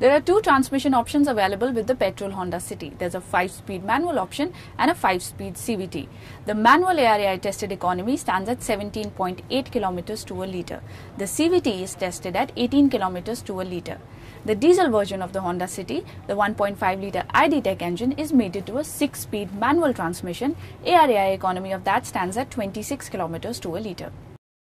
There are two transmission options available with the petrol Honda City. There's a 5-speed manual option and a 5-speed CVT. The manual ARAI tested economy stands at 17.8 kilometers to a liter. The CVT is tested at 18 kilometers to a liter. The diesel version of the Honda City, the 1.5 litre i-DTEC engine is mated to a 6-speed manual transmission. ARAI economy of that stands at 26 kilometers to a liter.